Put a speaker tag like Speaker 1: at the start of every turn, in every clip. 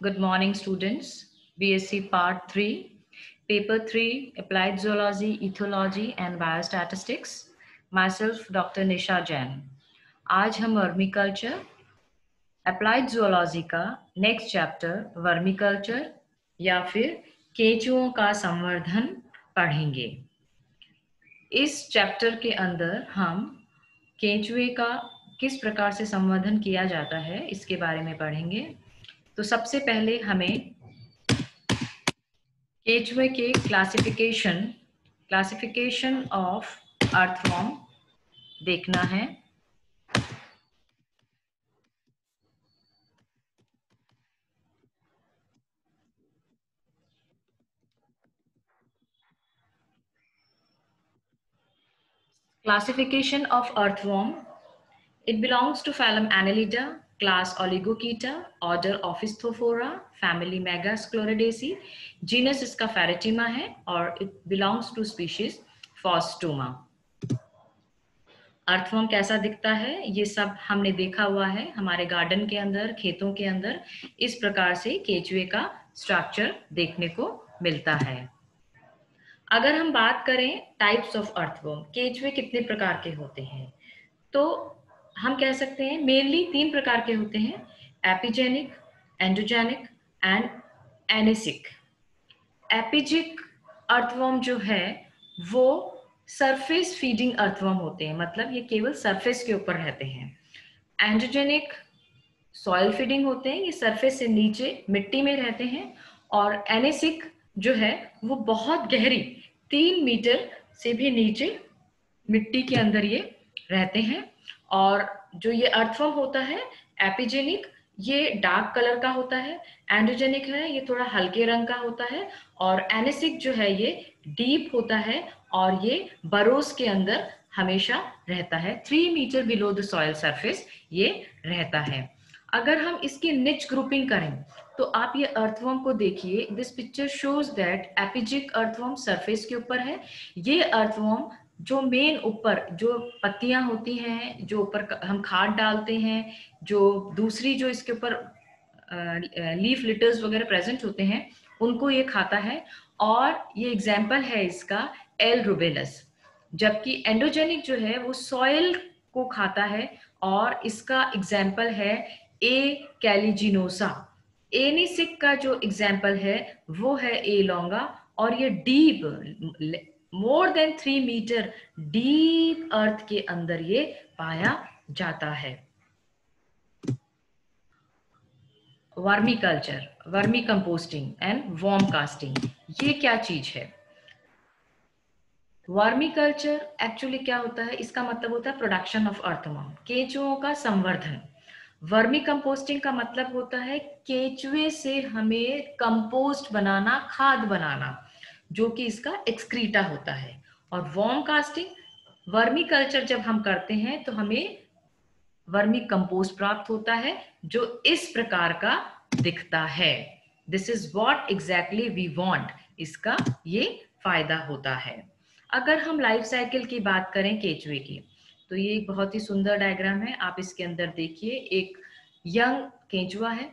Speaker 1: Good morning, students. BSc Part 3, Paper 3, Applied Zoology, Ethology and Biostatistics. Myself, Dr. Nisha Jain. आज हम vermiculture applied zoology का next chapter vermiculture या फिर केचुओं का संवर्धन पढ़ेंगे इस चैप्टर के अंदर हम केंचुए का किस प्रकार से संवर्धन किया जाता है इसके बारे में पढ़ेंगे तो सबसे पहले हमें केचुए के क्लासिफिकेशन क्लासिफिकेशन ऑफ़ अर्थवॉर्म देखना है Classification of earthworm. It belongs to phylum Annelida, class Oligochaeta, order Opisthophora, family Megascleridaceae, genus इसका Pheretima है और it belongs to species Faustoma. Earthworm कैसा दिखता है? ये सब हमने देखा हुआ है हमारे गार्डन के अंदर खेतों के अंदर। इस प्रकार से केचुए का स्ट्रक्चर देखने को मिलता है। अगर हम बात करें टाइप्स ऑफ़ अर्थवर्म केचुए कितने प्रकार के होते हैं? तो हम कह सकते हैं मेनली तीन प्रकार के होते हैं epigenic endogenic and anecic epigeic earthworm जो है, वो सरफेस फीडिंग अर्थवर्म होते हैं मतलब ये केवल सरफेस के ऊपर रहते हैं। एंडोजेनिक सॉइल फीडिंग होते हैं, ये सरफेस से नीचे मिट्टी में रहते हैं और एनेसिक जो है, वो बहुत गहरी, तीन मीटर से भी नीचे मिट्टी के अंदर ये रहते हैं। और जो ये अर्थवर्म होता है एपिजेनिक ये डार्क कलर का होता है एंडोजेनिक है, ये थोड़ा हल्के रंग का होता है और एनेसिक जो है ये डीप होता है और ये बरोस के अंदर हमेशा रहता है। Three metre below the soil surface ये रहता है। अगर हम इसकी निच ग्रुपिंग करें तो आप ये अर्थवर्म को देखिए। This picture shows that epigeic earthworm surface के ऊपर है। ये अर्थवर्म जो मेन ऊपर, जो पत्तियाँ होती हैं, जो ऊपर हम खाद डालते हैं, जो दूसरी जो इसके ऊपर लीफ लिटर्स वगैरह प्रेजेंट होते हैं, उनको ये खाता है और ये एग्ज़ाम्पल है इसका एल रुबेलस जबकि एंडोजेनिक जो है, वो सॉइल को खाता है और इसका एग्ज़ाम्पल है ए कैलिजिनोसा एनिसिक का जो एग्ज़ाम्पल है, वो है ए लोंगा और ये deep more than three metre deep earth के अंदर ये पाया जाता है। Vermiculture vermicomposting and worm casting ये क्या चीज़ है? वर्मी कल्चर एक्चुअली क्या होता है? इसका मतलब होता है प्रोडक्शन ऑफ़ अर्थवॉर्म केचुओं का संवर्धन। वर्मी कंपोस्टिंग का मतलब होता है केचुए से हमें कंपोस्ट बनाना, खाद बनाना। जो कि इसका एक्सक्रीटा होता है। और वॉर्म कास्टिंग वर्मी कल्चर जब हम करते हैं तो हमें वर्मी कंपोस्ट प्राप्त होता है, जो इस प्रकार का दिखता है। This is what exactly we want इसका ये फ़ायदा होता है। अगर हम लाइफ साइकिल की बात करें केचुए की तो ये एक बहुत ही सुंदर डायग्राम है। आप इसके अंदर देखिए, एक यंग केंचुआ है,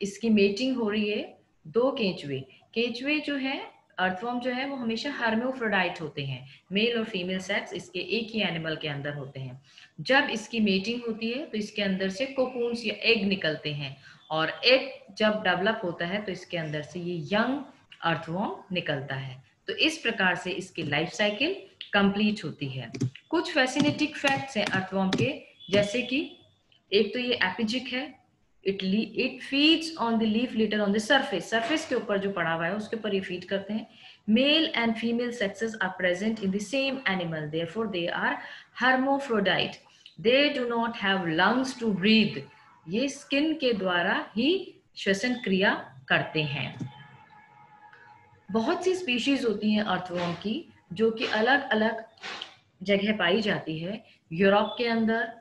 Speaker 1: इसकी मेटिंग हो रही है दो केंचुए। केंचुए जो है अर्थवॉर्म जो है वो हमेशा हार्मोफ्रोडाइट होते हैं। मेल और फीमेल सेक्स इसके एक ही एनिमल के अंदर होते हैं। जब इसकी मेटिंग होती है तो इसके अंदर से कोकून्स या एग निकलते हैं और एग जब डेवलप होता है तो इसके अंदर से ये यंग अर्थवॉर्म निकलता है। तो इस प्रकार से इसकी लाइफ साइकिल कंप्लीट होती है। कुछ फैसिनेटिक फैक्ट्स हैं अर्थवॉर्म के, जैसे कि एक तो ये एपिजिक है it it feeds on the leaf litter on the surface surface के ऊपर जो पड़ा हुआ है, उसके ऊपर ये फ़ीड करते हैं। Male and female sexes are present in the same animal therefore they are hermaphrodite. They do not have lungs to breathe ये स्किन के द्वारा ही श्वसन क्रिया करते हैं। बहुत सी स्पीशीज होती हैं अर्थवर्म की, जो कि अलग अलग जगह पाई जाती है। यूरोप के अंदर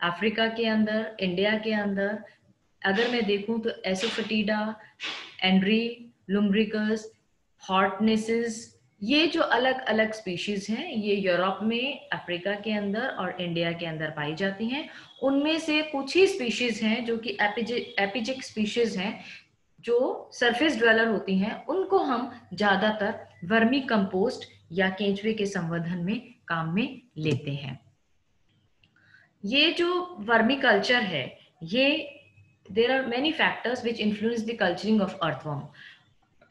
Speaker 1: अफ्रीका के अंदर, इंडिया के अंदर, अगर मैं देखूँ तो एसोफटीडा, एंड्री, लुम्ब्रिकस, हॉटनेसेस, ये जो अलग अलग स्पीशीज हैं, ये यूरोप में, अफ्रीका के अंदर और इंडिया के अंदर पाई जाती हैं। उनमें से कुछ ही स्पीशीज हैं जो कि एपिजिक स्पीशीज हैं, जो सरफेस ड्वेलर होती हैं। उनको हम ज़्यादातर वर्मी कंपोस्ट या केंचुए के संवर्धन में काम में लेते हैं। ये जो वर्मी कल्चर है, ये there are many factors which influence the culturing of earthworm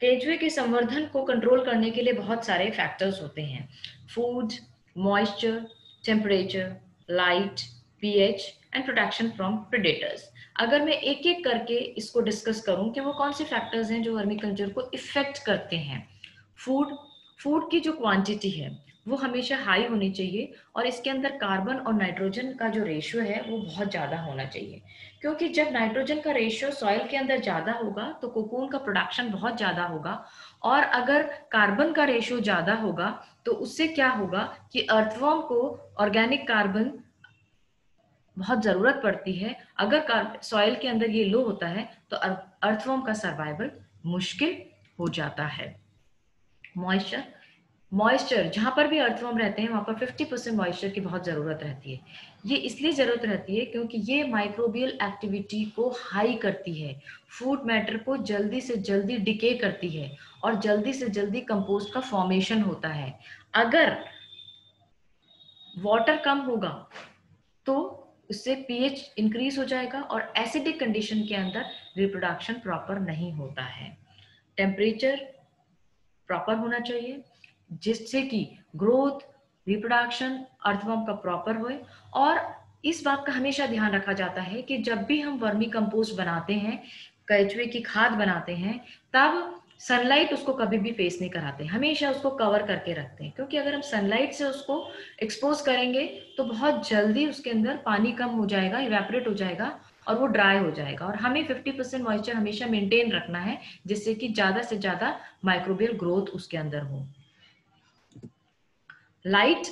Speaker 1: केंचुए के संवर्धन को कंट्रोल करने के लिए बहुत सारे फैक्टर्स होते हैं। Food moisture temperature light pH and protection from predators अगर मैं एक एक करके इसको डिस्कस करूँ कि वो कौन से फैक्टर्स हैं जो वर्मी कल्चर को इफ़ेक्ट करते हैं। फ़ूड फ़ूड की जो क्वांटिटी है वो हमेशा हाई होनी चाहिए और इसके अंदर कार्बन और नाइट्रोजन का जो रेशियो है वो बहुत ज़्यादा होना चाहिए। क्योंकि जब नाइट्रोजन का रेशियो सॉइल के अंदर ज़्यादा होगा तो कोकून का प्रोडक्शन बहुत ज़्यादा होगा और अगर कार्बन का रेशियो ज़्यादा होगा तो उससे क्या होगा कि अर्थवर्म को ऑर्गेनिक कार्बन बहुत ज़रूरत पड़ती है। अगर सॉइल के अंदर ये लो होता है तो अर्थवर्म का सर्वाइवल मुश्किल हो जाता है। मॉइस्चर मॉइस्चर जहाँ पर भी अर्थवर्म रहते हैं, वहाँ पर 50 परसेंट मॉइस्चर की बहुत ज़रूरत रहती है। ये इसलिए ज़रूरत रहती है क्योंकि ये माइक्रोबियल एक्टिविटी को हाई करती है। फ़ूड मैटर को जल्दी से जल्दी डिके करती है और जल्दी से जल्दी कंपोस्ट का फॉर्मेशन होता है। अगर वाटर कम होगा तो उससे पीएच इंक्रीज हो जाएगा और एसिडिक कंडीशन के अंदर रिप्रोडक्शन प्रॉपर नहीं होता है। टेम्परेचर प्रॉपर होना चाहिए। जिससे कि ग्रोथ रिप्रोडक्शन अर्थवर्म का प्रॉपर होए। और इस बात का हमेशा ध्यान रखा जाता है कि जब भी हम वर्मी कंपोस्ट बनाते हैं कैचुए की खाद बनाते हैं, तब सनलाइट उसको कभी भी फेस नहीं कराते। हमेशा उसको कवर करके रखते हैं। क्योंकि अगर हम सनलाइट से उसको एक्सपोज करेंगे तो बहुत जल्दी उसके अंदर पानी कम हो जाएगा इवेपरेट हो जाएगा और वो ड्राई हो जाएगा। और हमें 50 परसेंट मॉइस्चर हमेशा मेंटेन रखना है, जिससे कि ज़्यादा से ज़्यादा माइक्रोबियल ग्रोथ उसके अंदर हो। लाइट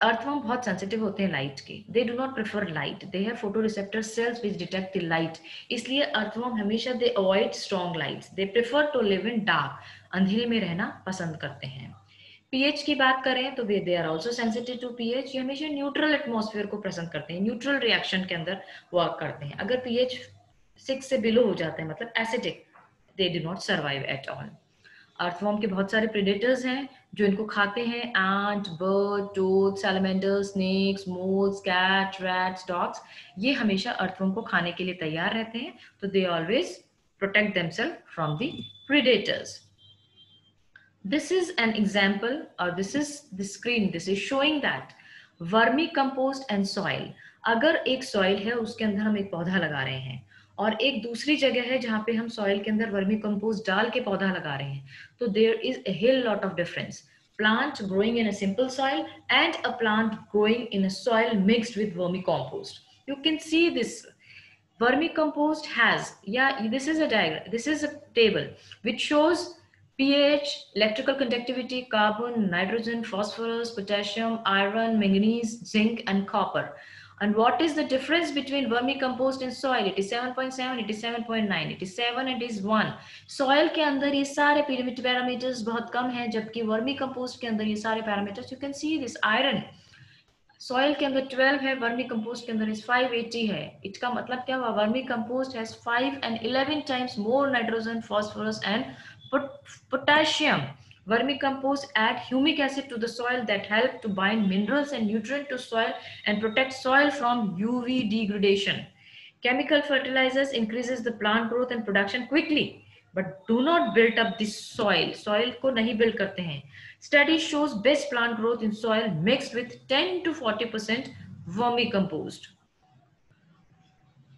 Speaker 1: अर्थवर्म बहुत सेंसिटिव होते हैं लाइट के। They do not prefer light they have photo receptor cells which detect the light इसलिए अर्थवर्म हमेशा they avoid strong lights they prefer to live in dark अंधेरे में रहना पसंद करते हैं। पीएच की बात करें तो वे they are also sensitive to pH ये हमेशा न्यूट्रल एटमोसफियर को पसंद करते हैं। न्यूट्रल रिएक्शन के अंदर वर्क करते हैं। अगर पीएच सिक्स से बिलो हो जाते हैं मतलब acidic they do not survive at all earthworm के बहुत सारे प्रेडेटर्स हैं। जो इनको खाते हैं ant bird toad salamander snakes moles cat rats dogs ये हमेशा अर्थवॉर्म को खाने के लिए तैयार रहते हैं। तो they always protect themselves from the predators this is an example, or this is the screen, this is showing that vermicompost and soil अगर एक सॉइल है, उसके अंदर हम एक पौधा लगा रहे हैं। और एक दूसरी जगह है जहाँ पे हम सॉइल के अंदर वर्मी कंपोज डाल के पौधा लगा रहे हैं। तो there is a lot of difference plant growing in simple soil and a plant growing in soil mixed with vermicompost you can see this vermicompost has या this is a diagram this is a table which shows pH, electrical conductivity, carbon nitrogen phosphorus potassium iron manganese, zinc and copper And what is the difference between vermicompost and soil? It is 7.7, it is 7.9, it is 7, it is 1. Soil के अंदर ये सारे parameters बहुत कम हैं जबकि vermi compost के अंदर ये सारे parameters you can see this iron soil के अंदर 12 है वर्मी कंपोस्ट के अंदर इस 580 है इसका मतलब क्या हुआ vermi compost has 5 and 11 times more nitrogen phosphorus and potassium Vermicompost add humic acid to the soil that help to bind minerals and nutrient to soil and protect soil from UV degradation. Chemical fertilizers increases the plant growth and production quickly, but do not build up the soil. Soil ko nahi build karte hain. Study shows best plant growth in soil mixed with 10 to 40% vermicompost.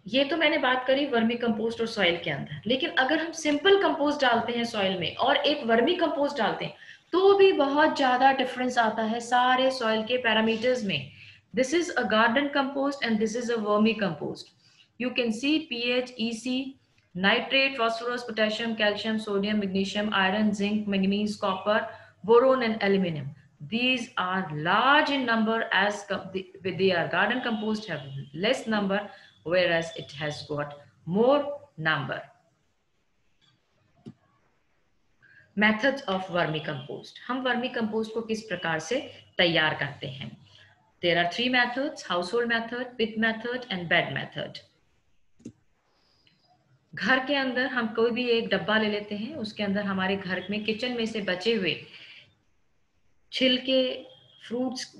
Speaker 1: ये तो मैंने बात करी vermi compost और soil के अंदर। लेकिन अगर हम सिंपल कंपोस्ट डालते हैं सॉइल में और एक वर्मी कंपोस्ट डालते हैं तो भी बहुत ज़्यादा डिफरेंस आता है सारे सॉइल के पैरामीटर्स में। This is a garden compost and this is a vermicompost you can see pH EC nitrate phosphorus potassium calcium sodium magnesium iron zinc manganese copper boron and aluminium these are large in number as they are, garden compost have less number whereas it has got more number. Methods of vermicompost हम vermicompost को किस प्रकार से तैयार करते हैं? There are three methods household method bed method घर के अंदर हम कोई भी एक डब्बा ले लेते हैं, उसके अंदर हमारे घर में किचन में से बचे हुए छिलके फ्रूट्स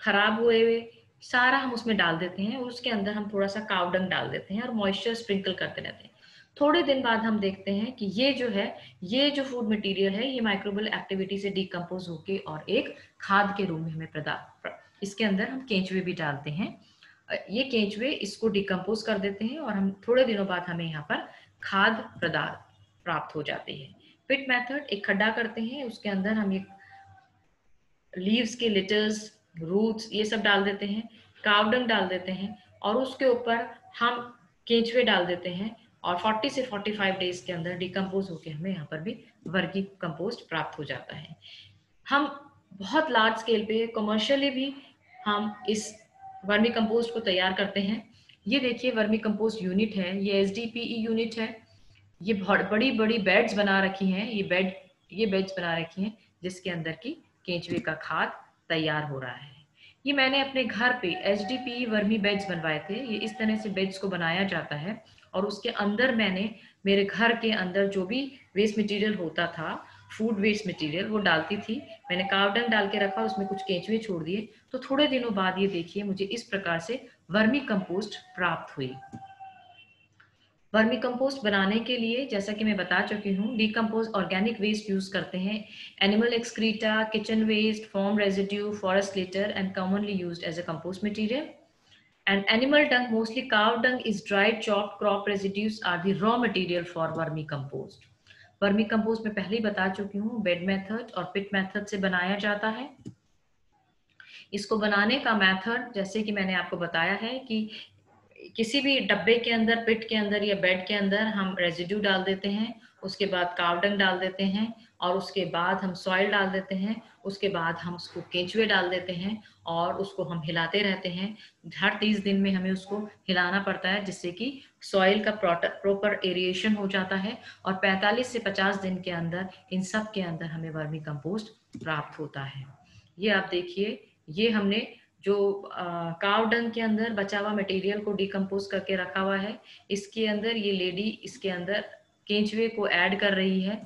Speaker 1: खराब हुए हुए सारा हम उसमें डाल देते हैं और उसके अंदर हम थोड़ा सा कावडंग डाल देते हैं और मॉइस्चर स्प्रिंकल करते रहते हैं। थोड़े दिन बाद हम देखते हैं कि ये जो है, ये जो फ़ूड मटेरियल है, ये माइक्रोबल एक्टिविटी से डिकम्पोज होके और एक खाद के रूप में हमें प्रदान इसके अंदर हम केंचुए भी डालते हैं। ये केंचुए इसको डिकम्पोज कर देते हैं और हम थोड़े दिनों बाद हमें यहाँ पर खाद पदार्थ प्राप्त हो जाते हैं। पिट मेथड एक खड्डा करते हैं, उसके अंदर हम एक लीव्स के लिटर्स रूट्स ये सब डाल देते हैं कावडंग डाल देते हैं और उसके ऊपर हम केंचुए डाल देते हैं और 40 से 45 डेज़ के अंदर डिकम्पोज होकर हमें यहाँ पर भी वर्गी कंपोस्ट प्राप्त हो जाता है। हम बहुत लार्ज स्केल पे कमर्शियली भी हम इस वर्मी कंपोस्ट को तैयार करते हैं। ये देखिए वर्मी कंपोस्ट यूनिट है, ये एसडीपीई यूनिट है। ये बड़ी बड़ी बेड्स बना रखी हैं, ये बेड ये बेड्स बना रखी हैं जिसके अंदर की केंचुए का खाद तैयार हो रहा है। ये मैंने अपने घर पे एच डी वर्मी बेड्स बनवाए थे। ये इस तरह से बेड्स को बनाया जाता है और उसके अंदर मैंने मेरे घर के अंदर जो भी वेस्ट मटेरियल होता था फ़ूड वेस्ट मटेरियल वो डालती थी। मैंने कावडंग डाल के रखा, उसमें कुछ केंचुए छोड़ दिए। तो थोड़े दिनों बाद ये देखिए मुझे इस प्रकार से वर्मी कंपोस्ट प्राप्त हुई। वर्मी कंपोस्ट बनाने के लिए जैसा कि मैं बता चुकी हूँ डिकम्पोज ऑर्गेनिक वेस्ट यूज़ करते हैं। Animal excreta kitchen waste farm residue forest litter and commonly use as a compost material And animal dung, mostly cow dung, is dried chopped crop residues are the raw material for vermicompost. Vermicompost में पहले ही बता चुकी हूँ bed method और पिट method से बनाया जाता है। इसको बनाने का मेथड जैसे कि मैंने आपको बताया है कि किसी भी डब्बे के अंदर, पिट के अंदर या बेड के अंदर हम रेजिड्यू डाल देते हैं, उसके बाद कावडंग डाल देते हैं और उसके बाद हम सॉइल डाल देते हैं, उसके बाद हम उसको केंचुए डाल देते हैं और उसको हम हिलाते रहते हैं। हर तीस दिन में हमें उसको हिलाना पड़ता है, जिससे कि सॉइल का प्रॉपर एरिएशन हो जाता है और 45 से 50 दिन के अंदर, इन सब के अंदर हमें वर्मी कंपोस्ट प्राप्त होता है। ये आप देखिए, ये हमने जो काव डंग के अंदर बचा हुआ मटेरियल को डिकम्पोज करके रखा हुआ है, इसके अंदर ये लेडी इसके अंदर केंचुए को ऐड कर रही है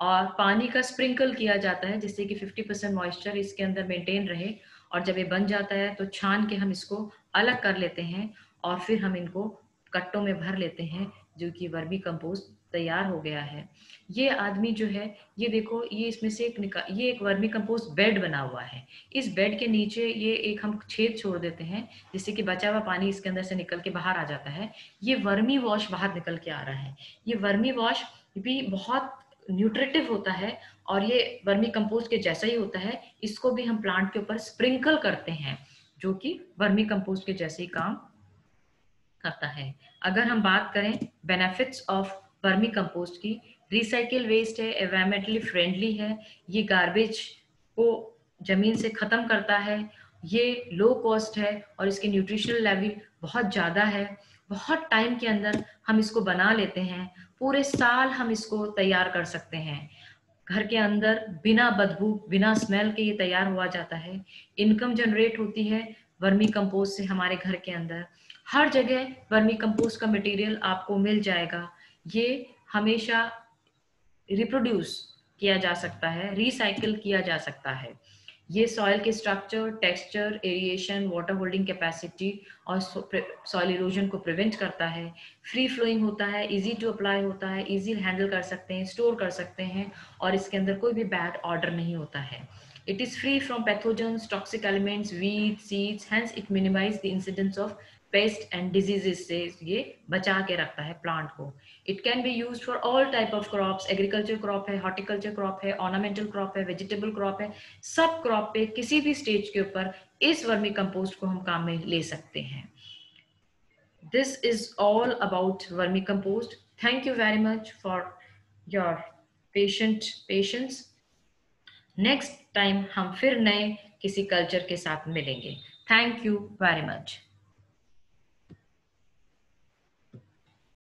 Speaker 1: और पानी का स्प्रिंकल किया जाता है जिससे कि 50 परसेंट मॉइस्चर इसके अंदर मेंटेन रहे और जब ये बन जाता है तो छान के हम इसको अलग कर लेते हैं और फिर हम इनको कट्टों में भर लेते हैं जो कि वर्मी कंपोस्ट तैयार हो गया है। ये आदमी जो है, ये देखो, ये इसमें से एक ये एक वर्मी कंपोस्ट बेड बना हुआ है। इस बेड के नीचे ये एक हम छेद छोड़ देते हैं, जिससे कि बचा हुआ पानी इसके अंदर से निकल के बाहर आ जाता है। ये वर्मी वॉश बाहर निकल के आ रहा है। ये वर्मी वॉश भी बहुत न्यूट्रेटिव होता है और ये वर्मी कंपोस्ट के जैसा ही होता है। इसको भी हम प्लांट के ऊपर स्प्रिंकल करते हैं, जो कि वर्मी कंपोस्ट के जैसे ही काम करता है। अगर हम बात करें, बेनिफिट्स ऑफ़ वर्मी कंपोस्ट की। रिसाइकिल वेस्ट है एनवायरमेंटली फ्रेंडली है। ये गार्बेज को ज़मीन से ख़त्म करता है। ये लो कॉस्ट है और इसके न्यूट्रिशनल लेवल बहुत ज़्यादा है। बहुत टाइम के अंदर हम इसको बना लेते हैं। पूरे साल हम इसको तैयार कर सकते हैं। घर के अंदर बिना बदबू, बिना स्मेल के ये तैयार हुआ जाता है। इनकम जनरेट होती है वर्मी कंपोस्ट से हमारे घर के अंदर। हर जगह वर्मी कंपोस्ट का मटेरियल आपको मिल जाएगा। ये हमेशा रिप्रोड्यूस किया जा सकता है रिसाइकिल किया जा सकता है। ये सॉइल के structure texture aeration water holding capacity और सॉइल इरोजन को प्रिवेंट करता है। फ्री फ्लोइंग होता है इजी टू अप्लाई होता है इजी हैंडल कर सकते हैं स्टोर कर सकते हैं और इसके अंदर कोई भी बैड ऑर्डर नहीं होता है। It is free from pathogens toxic elements weed seeds hence it minimize the incidence of pest and diseases से ये बचा के रखता है प्लांट को। It can be use for all type of crops agriculture crop है हॉर्टिकल्चर क्रॉप है ornamental crop है वेजिटेबल क्रॉप है, सब क्रॉप पे किसी भी स्टेज के ऊपर इस वर्मी कंपोस्ट को हम काम में ले सकते हैं। This is all about vermicompost thank you very much for your patient patience next time हम फिर नए किसी कल्चर के साथ मिलेंगे। Thank you very much